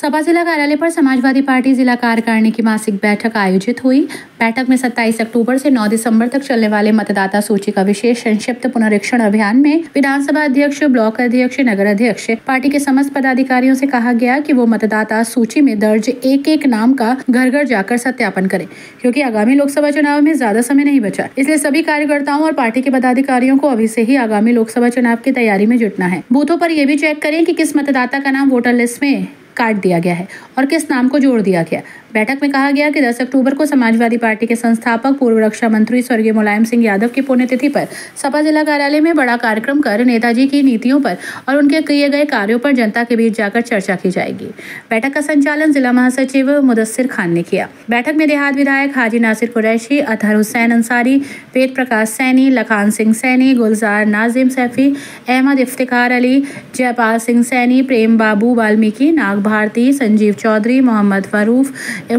सपा जिला कार्यालय पर समाजवादी पार्टी जिला कार्यकारिणी की मासिक बैठक आयोजित हुई। बैठक में 27 अक्टूबर से 9 दिसंबर तक चलने वाले मतदाता सूची का विशेष संक्षिप्त पुनरीक्षण अभियान में विधानसभा अध्यक्ष, ब्लॉक अध्यक्ष, नगर अध्यक्ष, पार्टी के समस्त पदाधिकारियों से कहा गया कि वो मतदाता सूची में दर्ज एक एक नाम का घर घर जाकर सत्यापन करें, क्योंकि आगामी लोकसभा चुनाव में ज़्यादा समय नहीं बचा। इसलिए सभी कार्यकर्ताओं और पार्टी के पदाधिकारियों को अभी से ही आगामी लोकसभा चुनाव की तैयारी में जुटना है। बूथों पर यह भी चेक करें कि किस मतदाता का नाम वोटर लिस्ट में काट दिया गया है और किस नाम को जोड़ दिया गया? बैठक में कहा गया कि 10 अक्टूबर को समाजवादी पार्टी के संस्थापक, पूर्व रक्षा मंत्री स्वर्गीय मुलायम सिंह यादव की पुण्यतिथि पर सपा जिला कार्यालय में बड़ा कार्यक्रम कर नेताजी की नीतियों पर और उनके किए गए कार्यों पर जनता के बीच जाकर चर्चा की जाएगी। बैठक का संचालन जिला महासचिव मुदस्सिर खान ने किया। बैठक में देहात विधायक हाजी नासिर कुरैशी, अतहर हुसैन अंसारी, वेद प्रकाश सैनी, लखान सिंह सैनी, गुलजार नाजिम सैफी, अहमद इफ्तिखार अली, जयपाल सिंह सैनी, प्रेम बाबू वाल्मीकि नाग भारती संजीव चौधरी, मोहम्मद फरूफ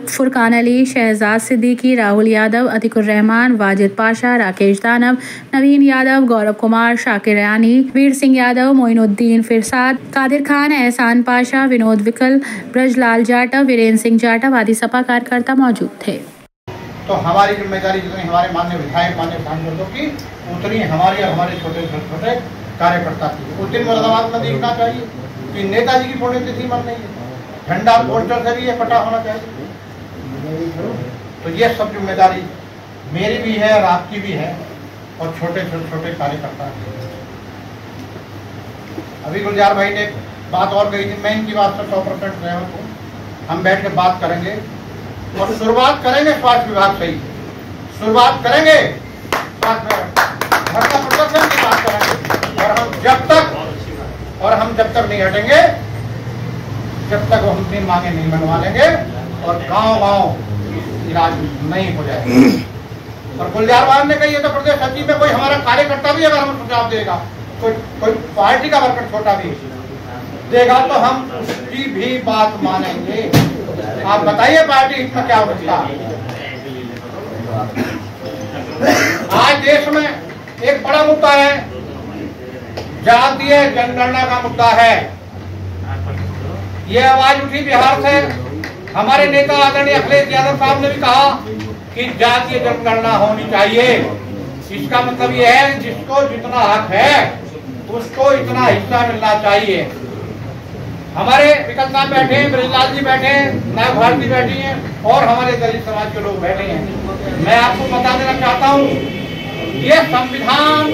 फुरकान अली, शहजाद सिद्दीकी, राहुल यादव अतिकुर रहमान वाजिद पाशा, राकेश दानव, नवीन यादव, गौरव कुमार, शाकिर यानी वीर सिंह यादव, मोइनुद्दीन फिरसाद, कादिर खान, एहसान पाशा, विनोद विकल, ब्रजलाल जाटव, वीरेंद्र सिंह जाटव आदि सपा कार्यकर्ता मौजूद थे। तो हमारी ज़िम्मेदारी जितनी हमारे मान्य विधायक मान्य सांसदों की, उतनी हमारी और हमारे छोटे छोटे कार्यकर्ता की। उस दिन मुरादाबाद में देखना चाहिए कि नेताजी की पुण्यतिथि मन नहीं है। झंडा पोस्टर से भी ये पटा होना चाहिए। तो ये सब ज़िम्मेदारी मेरी भी है और आपकी भी है और छोटे छोटे छोटे कार्यकर्ता अभी गुलजार भाई ने बात और कही थी, मैं इनकी बात से सौ परसेंट सहमत हूँ। हम बैठ के बात करेंगे और शुरुआत करेंगे स्वास्थ्य विभाग से ही। शुरुआत करेंगे धरना प्रदर्शन की बात करेंगे। और हम जब तक और हम जब तक नहीं हटेंगे जब तक हम अपनी मांगे नहीं मनवा लेंगे और गाँव गाँव इलाज नहीं हो जाएगा। और गुलजार बाग ने कही तो प्रदेश सचिव में कोई हमारा कार्यकर्ता भी अगर हमें सुझाव देगा कोई कोई पार्टी का वर्कर छोटा भी देगा तो हम उसकी भी बात मानेंगे। आप बताइए पार्टी इसमें क्या होता आज देश में एक बड़ा मुद्दा है जातीय जनगणना का मुद्दा है। ये आवाज़ उठी बिहार से। हमारे नेता आदरणीय अखिलेश यादव साहब ने भी कहा कि जातीय जनगणना होनी चाहिए। इसका मतलब ये है, जिसको जितना हक है, उसको इतना हिस्सा मिलना चाहिए। हमारे विकल साहब बैठे हैं, ब्रजलाल जी बैठे हैं नाग भारती बैठी हैं, और हमारे दलित समाज के लोग बैठे हैं। मैं आपको बता देना चाहता हूँ, ये संविधान